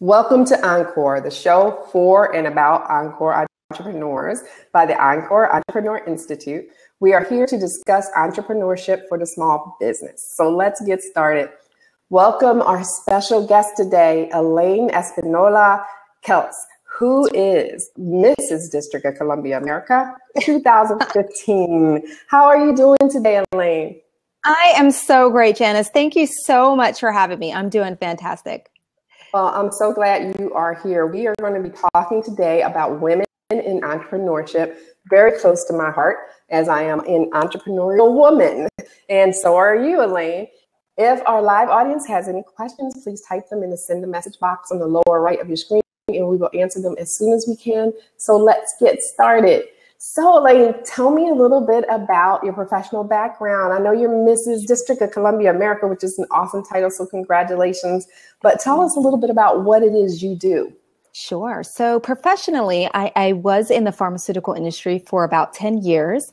Welcome to Encore, the show for and about Encore entrepreneurs by the Encore Entrepreneur Institute. We are here to discuss entrepreneurship for the small business. So let's get started. Welcome our special guest today, Elaine Espinola Keltz, who is Mrs. District of Columbia, America 2015. How are you doing today, Elaine? I am so great, Janice. Thank you so much for having me. I'm doing fantastic. Well, I'm so glad you are here. We are going to be talking today about women in entrepreneurship, very close to my heart, as I am an entrepreneurial woman. And so are you, Elaine. If our live audience has any questions, please type them in the send a message box on the lower right of your screen, and we will answer them as soon as we can. So let's get started. So, Elaine, tell me a little bit about your professional background. I know you're Mrs. District of Columbia, America, which is an awesome title, so congratulations. But tell us a little bit about what it is you do. Sure. So, professionally, I, I was in the pharmaceutical industry for about 10 years.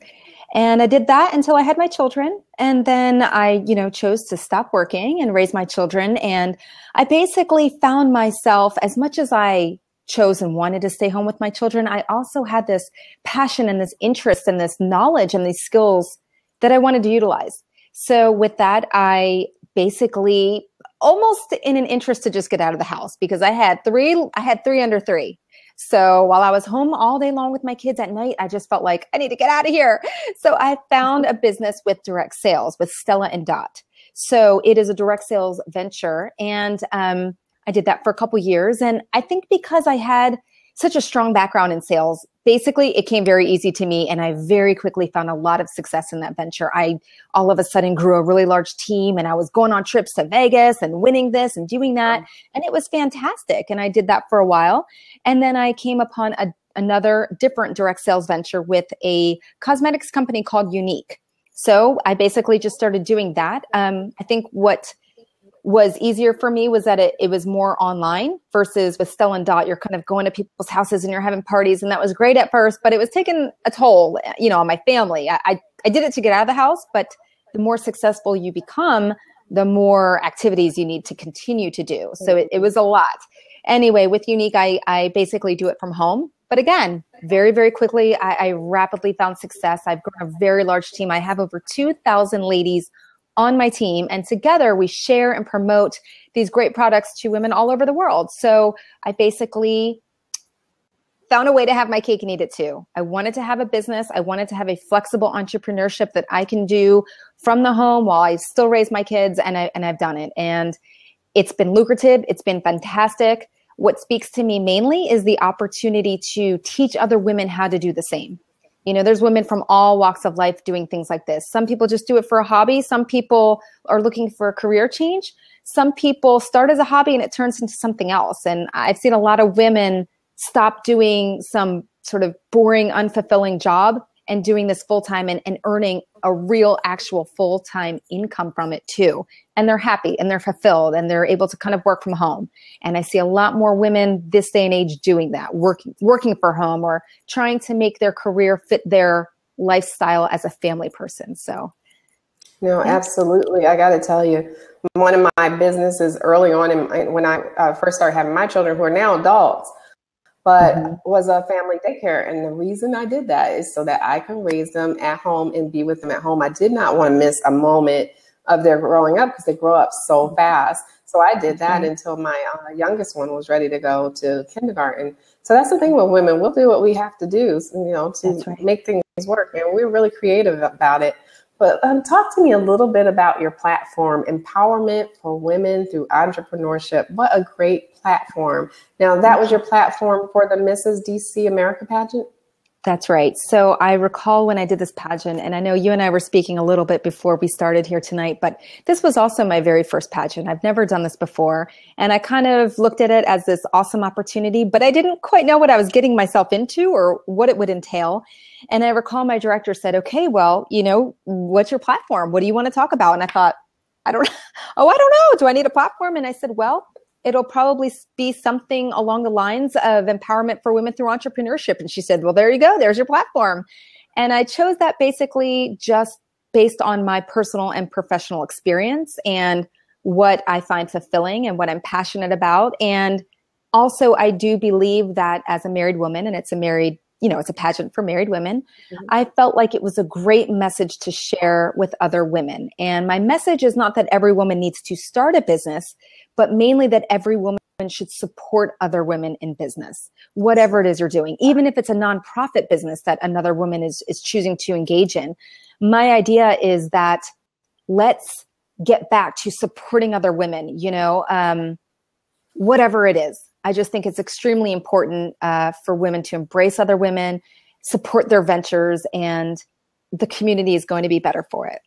And I did that until I had my children. And then I, you know, chose to stop working and raise my children. And I basically found myself, as much as I chose and wanted to stay home with my children, I also had this passion and this interest and this knowledge and these skills that I wanted to utilize. So with that, I basically almost in an interest to just get out of the house because I had three, I had three under three. So while I was home all day long with my kids at night, I just felt like I need to get out of here. So I found a business with direct sales with Stella and Dot. So it is a direct sales venture. And um, I did that for a couple years. And I think because I had such a strong background in sales, basically it came very easy to me. And I very quickly found a lot of success in that venture. I all of a sudden grew a really large team and I was going on trips to Vegas and winning this and doing that. And it was fantastic. And I did that for a while. And then I came upon a, another different direct sales venture with a cosmetics company called Younique. So I basically just started doing that. Um, I think what was easier for me was that it, it was more online versus with Stella and Dot, you're kind of going to people's houses and you're having parties. And that was great at first, but it was taking a toll, you know, on my family. I, I, I did it to get out of the house, but the more successful you become, the more activities you need to continue to do. So it, it was a lot. Anyway, with Younique, I, I basically do it from home. But again, very, very quickly, I, I rapidly found success. I've grown a very large team. I have over 2,000 ladies on my team and together we share and promote these great products to women all over the world. So I basically found a way to have my cake and eat it too. I wanted to have a business. I wanted to have a flexible entrepreneurship that I can do from the home while I still raise my kids and I and I've done it. And it's been lucrative. It's been fantastic. What speaks to me mainly is the opportunity to teach other women how to do the same. You know, there's women from all walks of life doing things like this. Some people just do it for a hobby. Some people are looking for a career change. Some people start as a hobby and it turns into something else. And I've seen a lot of women stop doing some sort of boring, unfulfilling job and doing this full time and, and earning a real actual full time income from it too. And they're happy and they're fulfilled and they're able to kind of work from home. And I see a lot more women this day and age doing that, working, working for home or trying to make their career fit their lifestyle as a family person. So, no, absolutely. I got to tell you, one of my businesses early on in my, when I uh, first started having my children, who are now adults, but mm-hmm. was a family daycare. And the reason I did that is so that I can raise them at home and be with them at home. I did not want to miss a moment of their growing up because they grow up so mm-hmm. fast. So I did that mm-hmm. until my uh, youngest one was ready to go to kindergarten. So that's the thing with women. We'll do what we have to do, you know, to right. make things work. And we're really creative about it. But um, talk to me a little bit about your platform, Empowerment for Women Through Entrepreneurship. What a great platform. Now, that was your platform for the Mrs. DC America pageant? That's right. So I recall when I did this pageant, and I know you and I were speaking a little bit before we started here tonight, but this was also my very first pageant. I've never done this before. And I kind of looked at it as this awesome opportunity, but I didn't quite know what I was getting myself into or what it would entail. And I recall my director said, okay, well, you know, what's your platform? What do you want to talk about? And I thought, I don't, oh, I don't know. Do I need a platform? And I said, well, it'll probably be something along the lines of empowerment for women through entrepreneurship. And she said, well, there you go. There's your platform. And I chose that basically just based on my personal and professional experience and what I find fulfilling and what I'm passionate about. And also, I do believe that as a married woman, and it's a married you know, it's a pageant for married women. Mm-hmm. I felt like it was a great message to share with other women. And my message is not that every woman needs to start a business, but mainly that every woman should support other women in business, whatever it is you're doing, even if it's a nonprofit business that another woman is, is choosing to engage in. My idea is that let's get back to supporting other women, you know, um, whatever it is. I just think it's extremely important uh, for women to embrace other women, support their ventures, and the community is going to be better for it.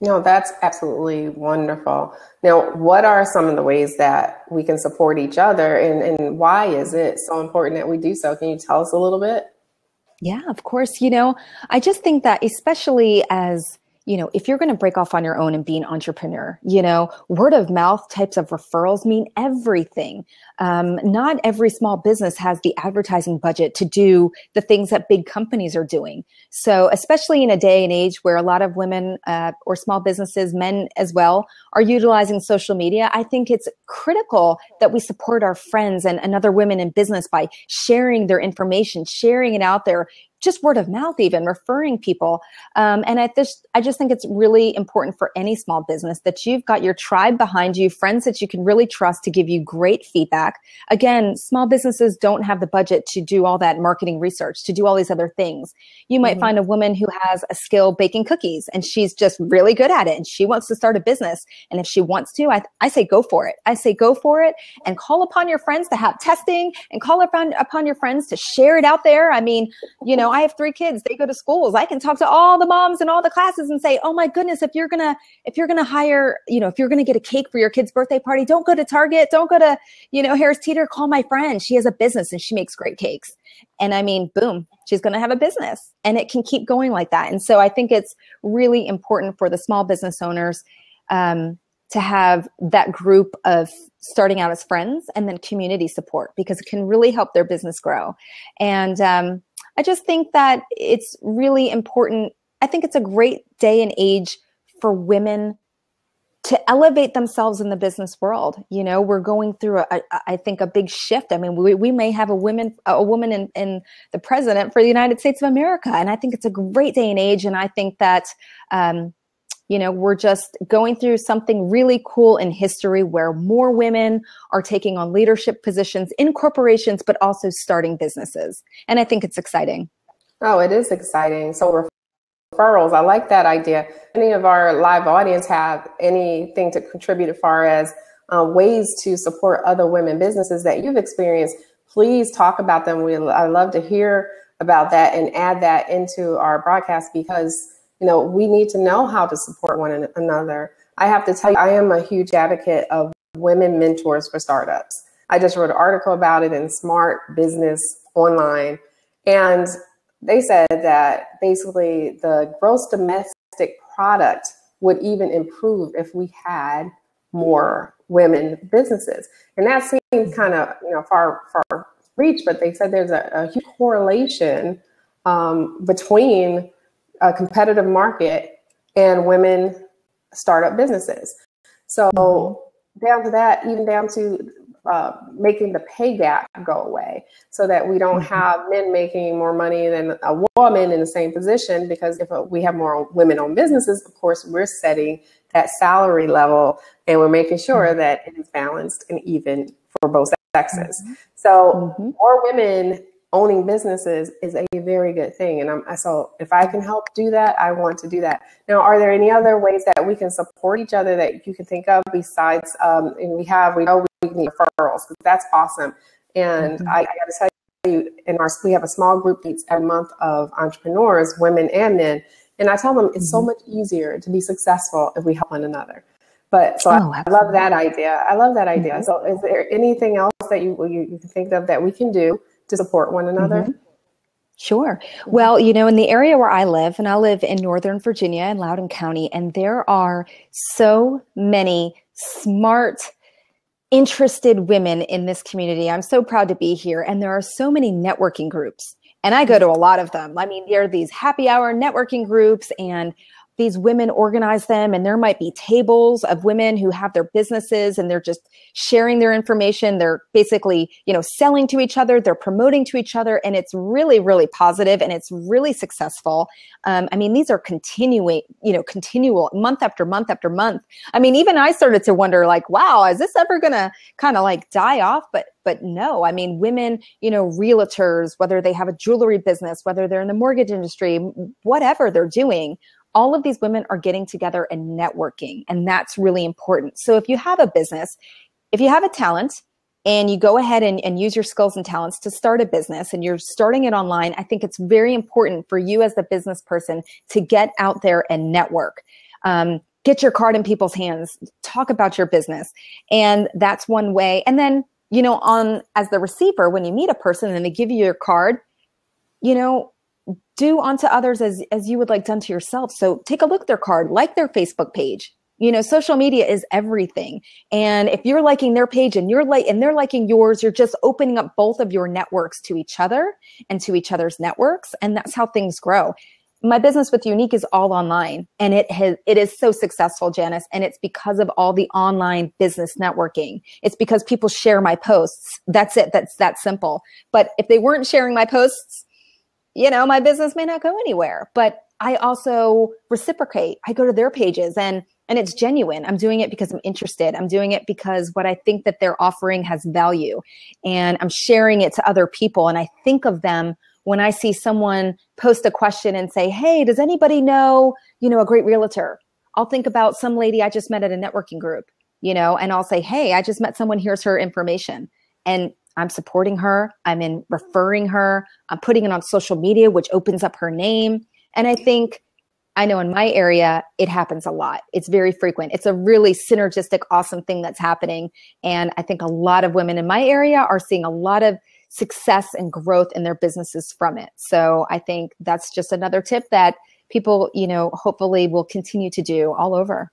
No, that's absolutely wonderful. Now, what are some of the ways that we can support each other and, and why is it so important that we do so? Can you tell us a little bit? Yeah, of course. You know, I just think that especially as you know, if you're going to break off on your own and be an entrepreneur, you know, word of mouth types of referrals mean everything. Um, not every small business has the advertising budget to do the things that big companies are doing. So, especially in a day and age where a lot of women uh, or small businesses, men as well, are utilizing social media, I think it's critical that we support our friends and, and other women in business by sharing their information, sharing it out there, just word of mouth, even referring people. Um, and I just, I just think it's really important for any small business that you've got your tribe behind you, friends that you can really trust to give you great feedback. Again, small businesses don't have the budget to do all that marketing research, to do all these other things. You might mm-hmm. find a woman who has a skill baking cookies and she's just really good at it and she wants to start a business. And if she wants to, I, I say go for it. I say go for it and call upon your friends to have testing and call upon, upon your friends to share it out there. I mean, you know, I have three kids. They go to schools. I can talk to all the moms in all the classes and say, "Oh my goodness, if you're going to if you're going to hire, you know, if you're going to get a cake for your kid's birthday party, don't go to Target, don't go to, you know, Harris Teeter, call my friend. She has a business and she makes great cakes." And I mean, boom, she's going to have a business and it can keep going like that. And so I think it's really important for the small business owners um, to have that group of starting out as friends and then community support because it can really help their business grow. And um, I just think that it's really important. I think it's a great day and age for women to elevate themselves in the business world. You know, we're going through a, a, I think a big shift. I mean, we, we may have a woman, a woman in, in the president for the United States of America. And I think it's a great day and age. And I think that, um, you know, we're just going through something really cool in history where more women are taking on leadership positions in corporations, but also starting businesses. And I think it's exciting. Oh, it is exciting. So referrals, I like that idea. Any of our live audience have anything to contribute as far as uh, ways to support other women businesses that you've experienced, please talk about them. We, I love to hear about that and add that into our broadcast because you know, we need to know how to support one another. I have to tell you, I am a huge advocate of women mentors for startups. I just wrote an article about it in Smart Business Online. And they said that basically the gross domestic product would even improve if we had more women businesses. And that seems kind of, you know, far, far reach, but they said there's a, a huge correlation um, between a competitive market and women startup businesses. So mm-hmm. down to that, even down to uh, making the pay gap go away so that we don't mm-hmm. have men making more money than a woman in the same position because if we have more women owned businesses of course we're setting that salary level and we're making sure mm-hmm. that it is balanced and even for both sexes mm-hmm. so mm-hmm. more women owning businesses is a very good thing. And I'm, so if I can help do that, I want to do that. Now, are there any other ways that we can support each other that you can think of besides, um, and we have, we know we need referrals because that's awesome. And mm-hmm. I, I got to tell you, in our, we have a small group meets every month of entrepreneurs, women and men. And I tell them it's mm-hmm. so much easier to be successful if we help one another. But so oh, I, I, love that idea. I love that idea. Mm-hmm. So is there anything else that you, you, you can think of that we can do to support one another? Mm-hmm. Sure. Well, you know, in the area where I live, and I live in Northern Virginia in Loudoun County, and there are so many smart, interested women in this community. I'm so proud to be here. And there are so many networking groups, and I go to a lot of them. I mean, there are these happy hour networking groups, and these women organize them and there might be tables of women who have their businesses and they're just sharing their information. They're basically you know selling to each other. They're promoting to each other and it's really really positive and it's really successful. Um, i mean these are continuing you know continual month after month after month. I mean even i started to wonder like wow is this ever gonna kind of like die off? But but no. I mean women you know realtors whether they have a jewelry business whether they're in the mortgage industry whatever they're doing all of these women are getting together and networking, and that's really important. So if you have a business, if you have a talent, and you go ahead and, and use your skills and talents to start a business and you're starting it online, I think it's very important for you as the business person to get out there and network. Um, get your card in people's hands, talk about your business. And that's one way. And then, you know, on as the receiver, when you meet a person and they give you your card, you know, do unto others as as you would like done to yourself. So take a look at their card like their facebook page. You know social media is everything. And if you're liking their page and you're like and they're liking yours you're just opening up both of your networks to each other and to each other's networks. And that's how things grow. My business with Younique is all online and it has it is so successful janice. And it's because of all the online business networking. It's because people share my posts. That's it. That's that simple. But if they weren't sharing my posts you know, my business may not go anywhere, but I also reciprocate. I go to their pages and and it's genuine. I'm doing it because I'm interested. I'm doing it because what I think that they're offering has value and I'm sharing it to other people and I think of them when I see someone post a question and say, "Hey, does anybody know, you know, a great realtor?" I'll think about some lady I just met at a networking group, you know, and I'll say, "Hey, I just met someone, here's her information." And I'm supporting her. I'm in referring her. I'm putting it on social media, which opens up her name. And I think I know in my area, it happens a lot. It's very frequent. It's a really synergistic, awesome thing that's happening. And I think a lot of women in my area are seeing a lot of success and growth in their businesses from it. So I think that's just another tip that people, you know, hopefully will continue to do all over.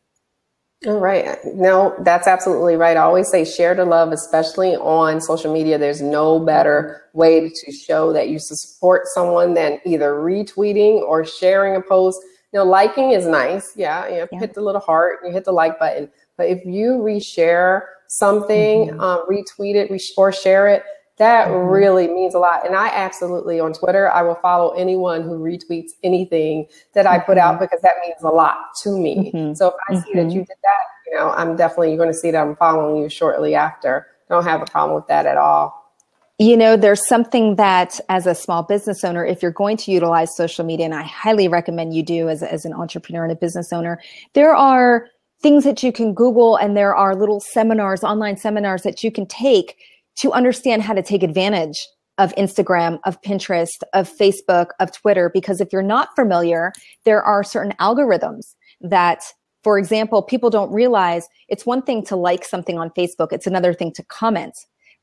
All right. No, that's absolutely right. I always say share the love, especially on social media. There's no better way to show that you support someone than either retweeting or sharing a post. You know, liking is nice. Yeah. You yeah. hit the little heart, you hit the like button. But if you reshare something, mm-hmm. um, retweet it or share it, that mm-hmm. really means a lot. And I absolutely on Twitter, I will follow anyone who retweets anything that I put out mm-hmm. because that means a lot to me. Mm-hmm. So if I see that mm-hmm. you did that, you know, I'm definitely going to see that I'm following you shortly after. Don't have a problem with that at all. You know, there's something that as a small business owner, if you're going to utilize social media, and I highly recommend you do as, as an entrepreneur and a business owner, there are things that you can Google and there are little seminars, online seminars that you can take to understand how to take advantage of Instagram, of Pinterest, of Facebook, of Twitter, because if you're not familiar, there are certain algorithms that, for example, people don't realize it's one thing to like something on Facebook, it's another thing to comment,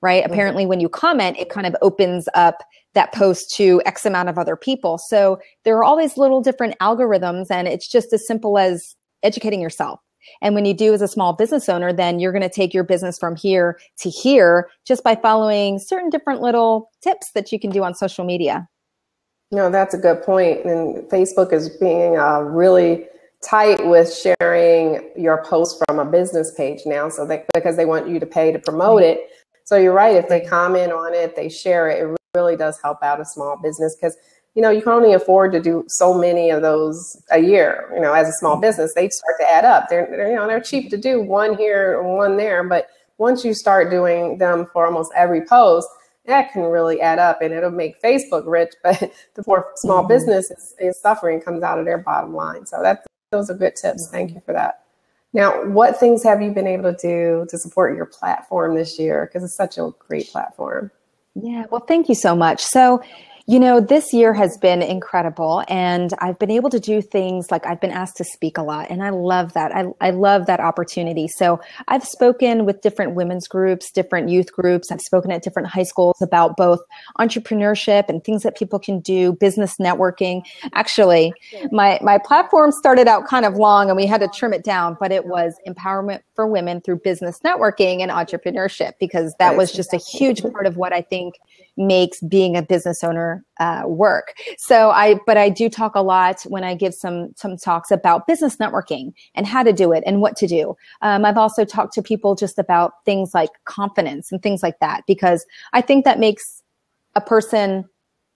right? Mm-hmm. Apparently, when you comment, it kind of opens up that post to X amount of other people. So there are all these little different algorithms, and it's just as simple as educating yourself and when you do as a small business owner, then you're going to take your business from here to here just by following certain different little tips that you can do on social media. No, that's a good point. And Facebook is being uh, really tight with sharing your post from a business page now. So they, because they want you to pay to promote it. So you're right. If they comment on it, they share it, it really does help out a small business because you know, you can only afford to do so many of those a year. You know, as a small mm-hmm. business, they start to add up. They're, they're you know they're cheap to do one here, one there, but once you start doing them for almost every post, that can really add up, and it'll make Facebook rich. But the poor small mm-hmm. business is, is, suffering comes out of their bottom line. So that those are good tips. Mm-hmm. Thank you for that. Now, what things have you been able to do to support your platform this year? Because it's such a great platform. Yeah, well, thank you so much. So, you know, this year has been incredible and I've been able to do things like I've been asked to speak a lot and I love that. I, I love that opportunity. So I've spoken with different women's groups, different youth groups. I've spoken at different high schools about both entrepreneurship and things that people can do, business networking. Actually, my, my platform started out kind of long and we had to trim it down, but it was empowerment for women through business networking and entrepreneurship because that was just a huge part of what I think makes being a business owner uh, work. So I, but I do talk a lot when I give some some talks about business networking and how to do it and what to do. Um, I've also talked to people just about things like confidence and things like that because I think that makes a person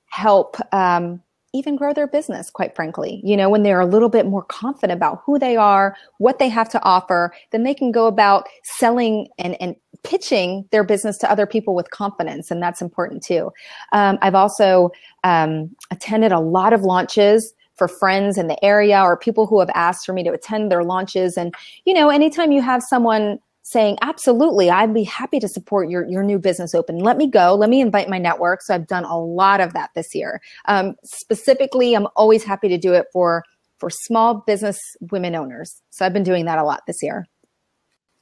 help um, even grow their business, quite frankly. You know, when they're a little bit more confident about who they are, what they have to offer, then they can go about selling and, and pitching their business to other people with confidence. And that's important too. Um, I've also um, attended a lot of launches for friends in the area or people who have asked for me to attend their launches. And, you know, anytime you have someone saying, absolutely, I'd be happy to support your, your new business open. Let me go. Let me invite my network. So I've done a lot of that this year. Um, specifically, I'm always happy to do it for, for small business women owners. So I've been doing that a lot this year.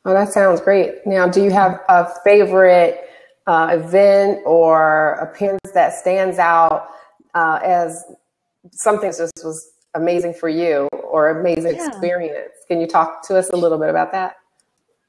Oh, that sounds great. Now, do you have a favorite uh, event or appearance that stands out uh, as something that was amazing for you or amazing yeah. experience? Can you talk to us a little bit about that?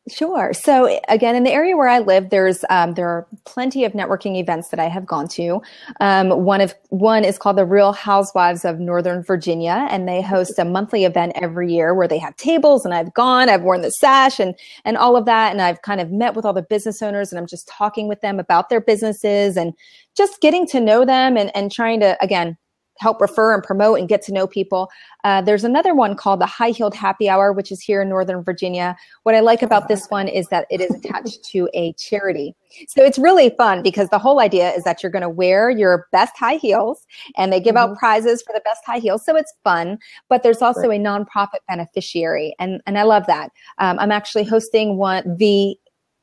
Sure. So again, in the area where I live, there's um, there are plenty of networking events that I have gone to. Um, one of one is called the Real Housewives of Northern Virginia, and they host a monthly event every year where they have tables. And I've gone, I've worn the sash and and all of that, and I've kind of met with all the business owners, and I'm just talking with them about their businesses and just getting to know them and and trying to again help refer and promote and get to know people. Uh, there's another one called the High Heeled Happy Hour, which is here in Northern Virginia. What I like about this one is that it is attached to a charity. So it's really fun because the whole idea is that you're going to wear your best high heels and they give mm-hmm. out prizes for the best high heels. So it's fun, but there's also right. a nonprofit beneficiary. And, and I love that. Um, I'm actually hosting one, the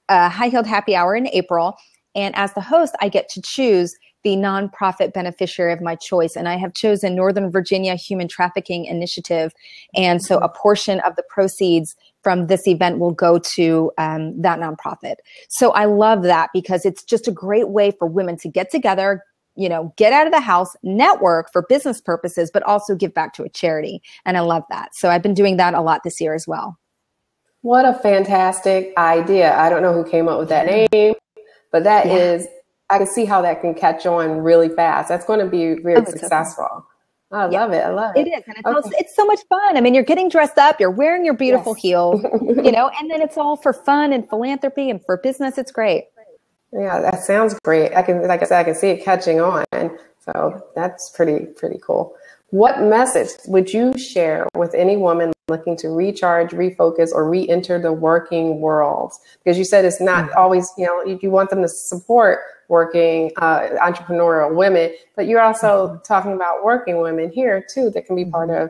uh, High Heeled Happy Hour in April. And as the host, I get to choose the nonprofit beneficiary of my choice. And I have chosen Northern Virginia Human Trafficking Initiative. And so a portion of the proceeds from this event will go to um, that nonprofit. So I love that because it's just a great way for women to get together, you know, get out of the house, network for business purposes, but also give back to a charity. And I love that. So I've been doing that a lot this year as well. What a fantastic idea. I don't know who came up with that name, but that yeah. is I can see how that can catch on really fast. That's going to be very oh, successful. I yeah. love it. I love it. It is. And it's, okay. also, it's so much fun. I mean, you're getting dressed up, you're wearing your beautiful yes. heels, you know, and then it's all for fun and philanthropy and for business. It's great. Yeah, that sounds great. I can, like I said, I can see it catching on. So that's pretty, pretty cool. What message would you share with any woman looking to recharge, refocus, or re-enter the working world? Because you said it's not mm-hmm. always, you know, you want them to support working uh, entrepreneurial women, but you're also mm-hmm. talking about working women here too that can be part mm-hmm.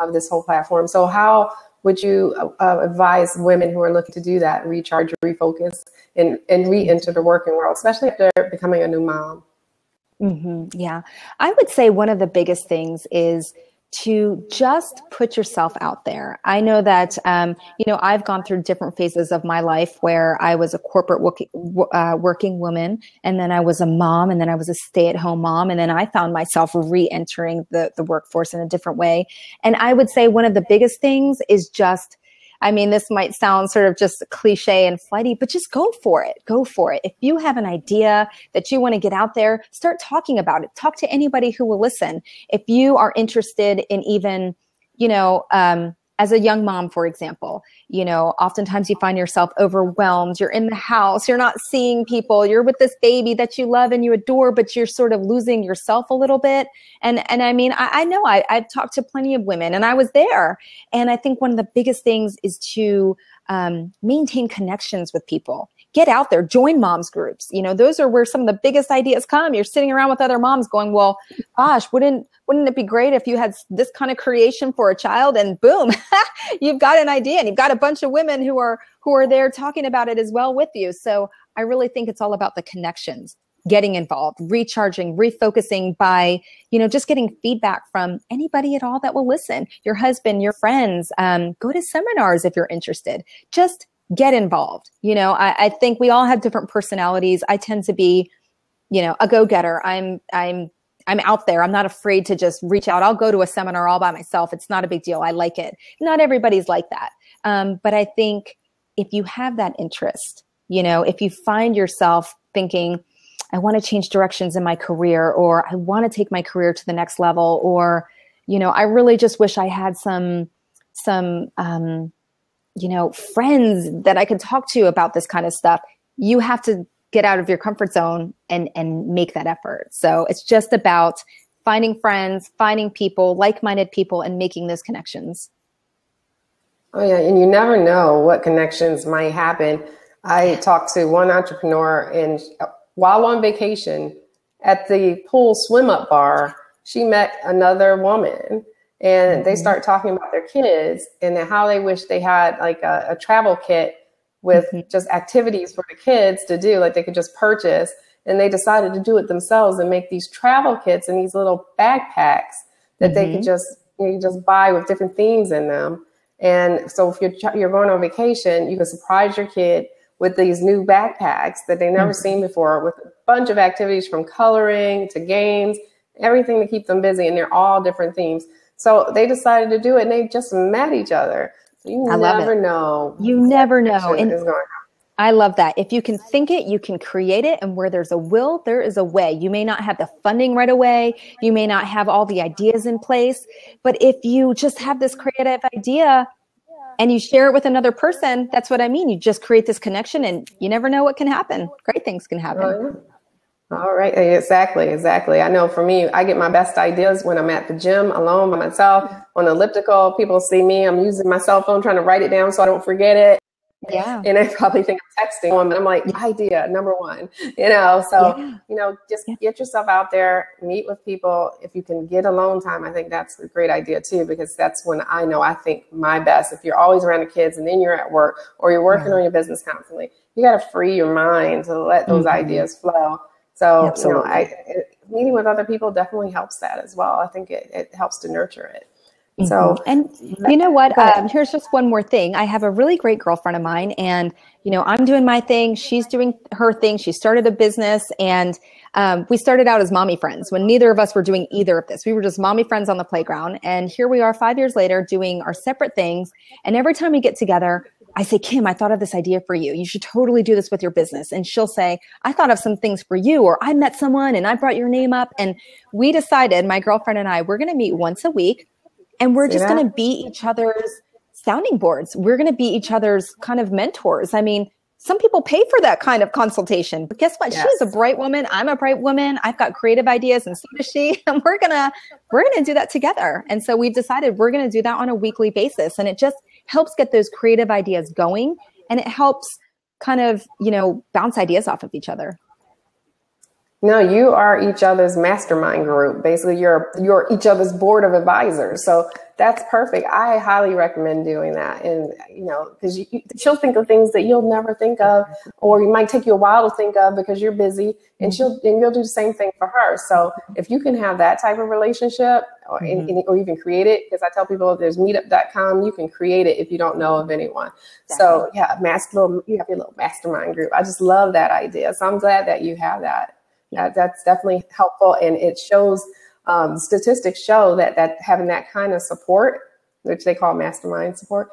of, of this whole platform. So how would you uh, advise women who are looking to do that, recharge, refocus, and, and re-enter the working world, especially if they're becoming a new mom? Mm-hmm. Yeah. I would say one of the biggest things is to just put yourself out there. I know that, um, you know, I've gone through different phases of my life where I was a corporate working, uh, working woman, and then I was a mom, and then I was a stay at home mom, and then I found myself re entering the, the workforce in a different way. And I would say one of the biggest things is just I mean, this might sound sort of just cliche and flighty, but just go for it. Go for it. If you have an idea that you want to get out there, start talking about it. Talk to anybody who will listen. If you are interested in even, you know, um, as a young mom, for example, you know, oftentimes you find yourself overwhelmed. You're in the house, you're not seeing people, you're with this baby that you love and you adore, but you're sort of losing yourself a little bit. And and I mean, I, I know I, I've talked to plenty of women and I was there. And I think one of the biggest things is to um, maintain connections with people get out there, join moms groups. You know, those are where some of the biggest ideas come. You're sitting around with other moms going, well, gosh, wouldn't, wouldn't it be great if you had this kind of creation for a child and boom, you've got an idea and you've got a bunch of women who are, who are there talking about it as well with you. So I really think it's all about the connections getting involved, recharging, refocusing by, you know, just getting feedback from anybody at all that will listen. Your husband, your friends, um, go to seminars if you're interested. Just get involved. You know, I, I think we all have different personalities. I tend to be, you know, a go-getter. I'm, I'm, I'm out there. I'm not afraid to just reach out. I'll go to a seminar all by myself. It's not a big deal. I like it. Not everybody's like that. Um, but I think if you have that interest, you know, if you find yourself thinking, I want to change directions in my career, or I want to take my career to the next level, or, you know, I really just wish I had some, some, um, you know, friends that I could talk to about this kind of stuff. You have to get out of your comfort zone and, and make that effort. So it's just about finding friends, finding people, like-minded people, and making those connections. Oh yeah, and you never know what connections might happen. I talked to one entrepreneur, and while on vacation at the pool swim up bar, she met another woman, and mm-hmm. they start talking about their kids and how they wish they had like a, a travel kit with mm-hmm. just activities for the kids to do, like they could just purchase and they decided to do it themselves and make these travel kits and these little backpacks that mm-hmm. they could mm-hmm. just you, know, just buy with different themes in them. And so if you're you're going on vacation, you can surprise your kid with these new backpacks that they've never mm-hmm. seen before, with a bunch of activities from coloring to games, everything to keep them busy, and they're all different themes. So they decided to do it, and they just met each other. You I never know. You never know. And I love that. If you can think it, you can create it. And where there's a will, there is a way. You may not have the funding right away. You may not have all the ideas in place. But if you just have this creative idea and you share it with another person, that's what I mean. You just create this connection and you never know what can happen. Great things can happen. Oh, Yeah. All right. Exactly. Exactly. I know for me, I get my best ideas when I'm at the gym alone by myself on elliptical. People see me. I'm using my cell phone trying to write it down so I don't forget it. Yeah. And I probably think I'm texting them, and I'm like, idea number one, you know. So, yeah. you know, just yeah. get yourself out there, meet with people. If you can get alone time, I think that's a great idea too, because that's when I know I think my best. If you're always around the kids and then you're at work or you're working on your business constantly, you got to free your mind to let those mm-hmm. ideas flow. So, Absolutely. you know, I, it, meeting with other people definitely helps that as well. I think it, it helps to nurture it. Mm-hmm. So, and you know what? Um, here's just one more thing. I have a really great girlfriend of mine, and you know, I'm doing my thing. She's doing her thing. She started a business, and um, we started out as mommy friends when neither of us were doing either of this. We were just mommy friends on the playground, and here we are, five years later, doing our separate things. And every time we get together, I say, Kim, I thought of this idea for you. You should totally do this with your business. And she'll say, I thought of some things for you, or I met someone and I brought your name up. And we decided, my girlfriend and I, we're going to meet once a week and we're See just going to be each other's sounding boards. We're going to be each other's kind of mentors. I mean, some people pay for that kind of consultation, but guess what? Yes. She's a bright woman. I'm a bright woman. I've got creative ideas and so does she. And we're going to, we're going to do that together. And so we've decided we're going to do that on a weekly basis. And it just helps get those creative ideas going. And it helps kind of, you know, bounce ideas off of each other. No, you are each other's mastermind group. Basically, you're you're each other's board of advisors. So that's perfect. I highly recommend doing that. And you know, because you, she'll think of things that you'll never think of, or it might take you a while to think of because you're busy, and she'll and you'll do the same thing for her. So if you can have that type of relationship, or mm-hmm. or even create it, because I tell people if there's Meetup.com, you can create it if you don't know of anyone. So yeah, master little you have your little mastermind group. I just love that idea. So I'm glad that you have that that, that's definitely helpful. And it shows, um, statistics show that, that having that kind of support, which they call mastermind support,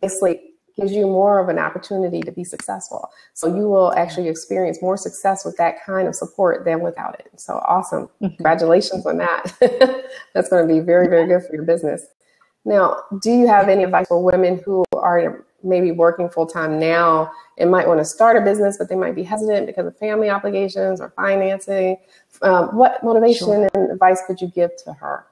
basically gives you more of an opportunity to be successful. So you will actually experience more success with that kind of support than without it. So awesome. Mm-hmm. Congratulations on that. That's going to be very, very good for your business. Now, do you have any advice for women who are maybe working full time now and might want to start a business, but they might be hesitant because of family obligations or financing. Um, what motivation sure. and advice could you give to her?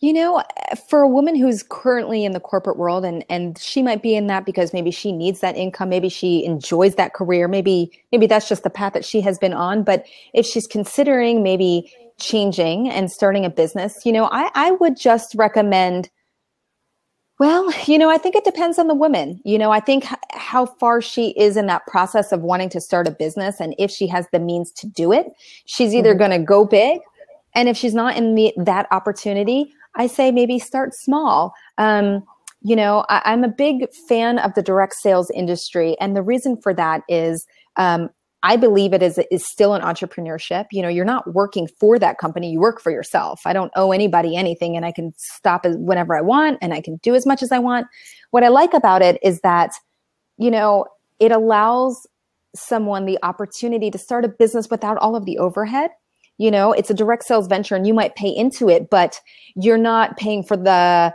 You know, for a woman who's currently in the corporate world and and she might be in that because maybe she needs that income, maybe she enjoys that career, maybe maybe that's just the path that she has been on, but if she's considering maybe changing and starting a business, you know, I I would just recommend well, you know, I think it depends on the woman. You know, I think how far she is in that process of wanting to start a business and if she has the means to do it. She's either mm-hmm. going to go big and if she's not in the, that opportunity, I say maybe start small. Um, you know, I, am a big fan of the direct sales industry. And the reason for that is um, I believe it is is still an entrepreneurship. You know, you're not working for that company; you work for yourself. I don't owe anybody anything, and I can stop whenever I want, and I can do as much as I want. What I like about it is that, you know, it allows someone the opportunity to start a business without all of the overhead. You know, it's a direct sales venture and you might pay into it, but you're not paying for the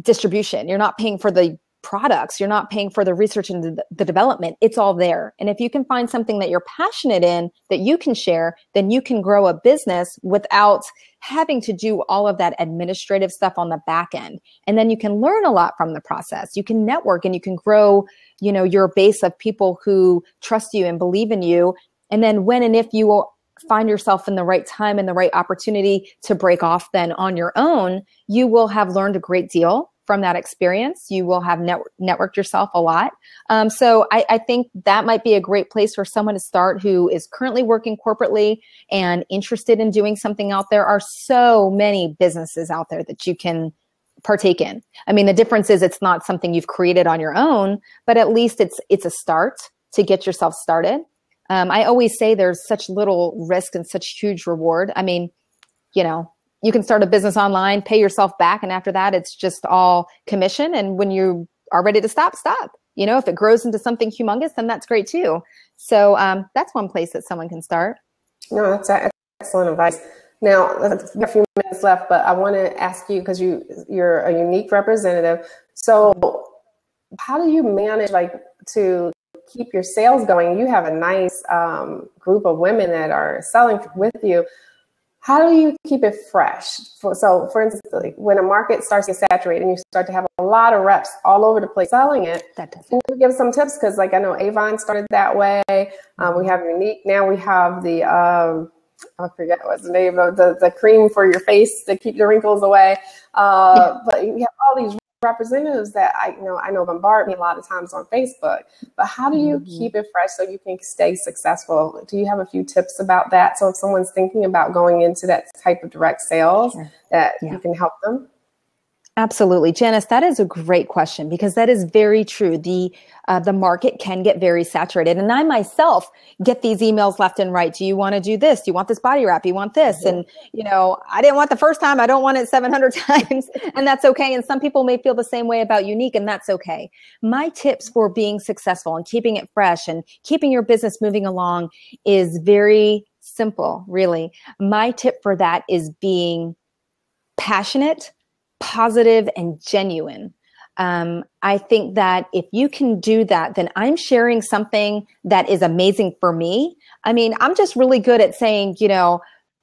distribution. You're not paying for the products. You're not paying for the research and the, development. It's all there. And if you can find something that you're passionate in that you can share, then you can grow a business without having to do all of that administrative stuff on the back end. And then you can learn a lot from the process. You can network and you can grow, you know, your base of people who trust you and believe in you. And then when and if you find yourself in the right time and the right opportunity to break off then on your own, you will have learned a great deal from that experience. You will have net- networked yourself a lot. Um, so I, I, think that might be a great place for someone to start who is currently working corporately and interested in doing something out there. Are so many businesses out there that you can partake in. I mean, the difference is it's not something you've created on your own, but at least it's it's a start to get yourself started. Um, I always say there's such little risk and such huge reward. I mean, you know, you can start a business online, pay yourself back, and after that, it's just all commission. And when you are ready to stop, stop. You know, if it grows into something humongous, then that's great too. So um, that's one place that someone can start. No, that's excellent advice. Now, a few minutes left, but I want to ask you because you you're a Younique representative. So, how do you manage like to keep your sales going? You have a nice um, group of women that are selling with you how do you keep it fresh? For, so, for instance, like when a market starts to saturate and you start to have a lot of reps all over the place selling it, that can you give some tips? Because, like, I know Avon started that way. Um, we have Younique. Now we have the, um, I forget what's the name of the, the cream for your face to keep the wrinkles away. Uh, yeah. But you have all these representatives that I you know I know bombard me a lot of times on Facebook. But how do you mm-hmm. keep it fresh so you can stay successful? Do you have a few tips about that? So if someone's thinking about going into that type of direct sales, sure. that yeah. you can help them. Absolutely, Janice. That is a great question because that is very true. The uh, the market can get very saturated, and I myself get these emails left and right. Do you want to do this? Do you want this body wrap? Do you want this? Mm-hmm. And you know, I didn't want the first time. I don't want it seven hundred times, and that's okay. And some people may feel the same way about Younique, and that's okay. My tips for being successful and keeping it fresh and keeping your business moving along is very simple. Really, my tip for that is being passionate positive and genuine. Um, I think that if you can do that, then I'm sharing something that is amazing for me. I mean, I'm just really good at saying, you know,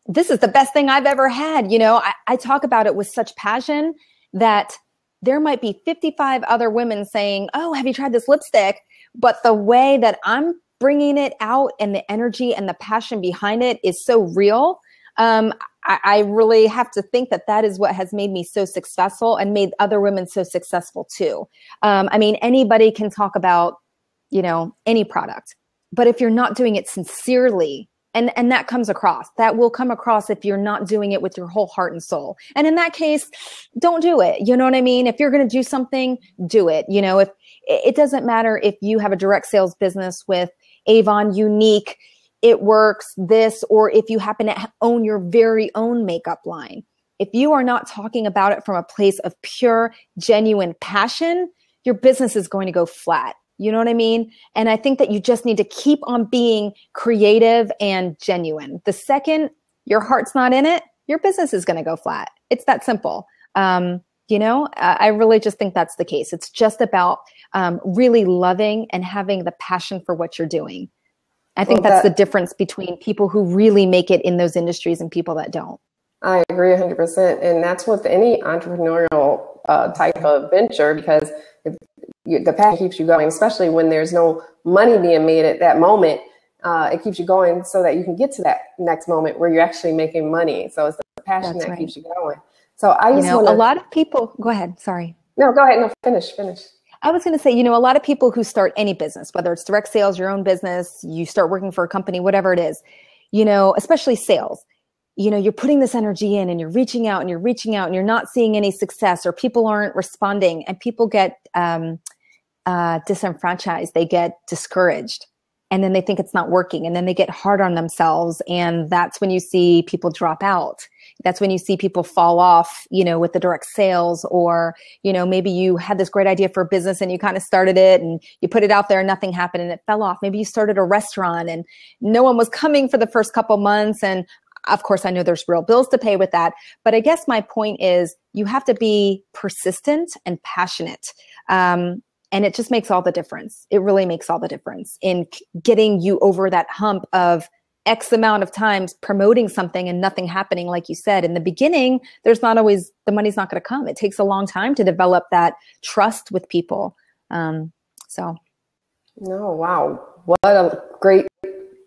this is the best thing I've ever had. You know, I, I talk about it with such passion that there might be 55 other women saying, Oh, have you tried this lipstick? But the way that I'm bringing it out and the energy and the passion behind it is so real. Um, I, I really have to think that that is what has made me so successful and made other women so successful too. Um, I mean, anybody can talk about, you know, any product, but if you're not doing it sincerely, and and that comes across that will come across if you're not doing it with your whole heart and soul. And in that case don't do it. You know what i mean? If you're going to do something do it. You know if it doesn't matter if you have a direct sales business with avon Younique it works this, or if you happen to own your very own makeup line. If you are not talking about it from a place of pure, genuine passion, your business is going to go flat. You know what I mean? And I think that you just need to keep on being creative and genuine. The second your heart's not in it, your business is going to go flat. It's that simple. Um, you know, I really just think that's the case. It's just about um, really loving and having the passion for what you're doing. I think well, that's that, the difference between people who really make it in those industries and people that don't. I agree 100%. And that's with any entrepreneurial uh, type of venture because you, the passion keeps you going, especially when there's no money being made at that moment. Uh, it keeps you going so that you can get to that next moment where you're actually making money. So it's the passion that's that right. keeps you going. So I just you know, want a lot of people. Go ahead. Sorry. No, go ahead. No, finish. Finish. I was going to say, you know, a lot of people who start any business, whether it's direct sales, your own business, you start working for a company, whatever it is, you know, especially sales, you know, you're putting this energy in and you're reaching out and you're reaching out and you're not seeing any success or people aren't responding and people get um, uh, disenfranchised, they get discouraged and then they think it's not working and then they get hard on themselves and that's when you see people drop out that's when you see people fall off, you know, with the direct sales or, you know, maybe you had this great idea for a business and you kind of started it and you put it out there and nothing happened and it fell off. Maybe you started a restaurant and no one was coming for the first couple months. And of course, I know there's real bills to pay with that. But I guess my point is you have to be persistent and passionate. Um, and it just makes all the difference. It really makes all the difference in getting you over that hump of X amount of times promoting something and nothing happening, like you said. In the beginning, there's not always, the money's not going to come. It takes a long time to develop that trust with people. Um, so. No, wow. What a great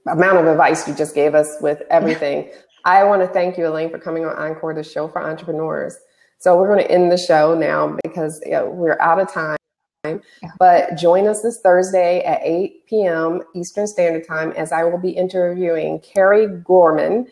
amount of advice you just gave us with everything. I want to thank you, Elaine, for coming on Encore, the show for entrepreneurs. So we're going to end the show now because you know, we're out of time. Yeah. But join us this Thursday at 8 p.m. Eastern Standard Time as I will be interviewing Keri Gohman.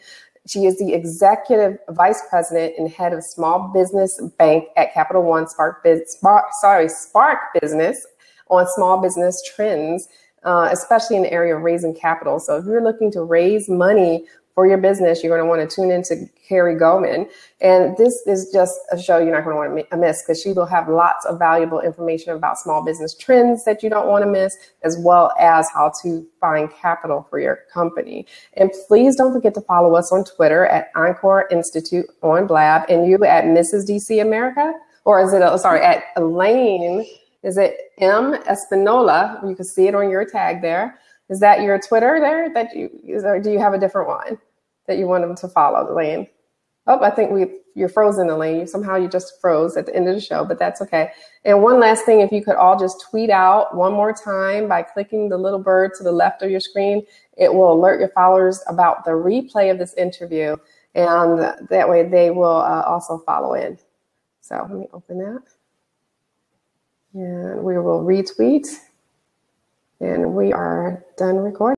She is the executive vice president and head of small business bank at Capital One Spark, Biz, Spark sorry, Spark Business on small business trends, uh, especially in the area of raising capital. So if you're looking to raise money for your business, you're going to want to tune into Keri Gohman. And this is just a show you're not going to want to miss because she will have lots of valuable information about small business trends that you don't want to miss, as well as how to find capital for your company. And please don't forget to follow us on Twitter at Encore Institute on Blab and you at Mrs. DC America, or is it, uh, sorry, at Elaine, is it M Espinola? You can see it on your tag there. Is that your Twitter there that you, or do you have a different one that you want them to follow, Elaine? Oh, I think we you're frozen, Elaine. Somehow you just froze at the end of the show, but that's okay. And one last thing, if you could all just tweet out one more time by clicking the little bird to the left of your screen, it will alert your followers about the replay of this interview, and that way they will uh, also follow in. So let me open that, and we will retweet. And we are done recording.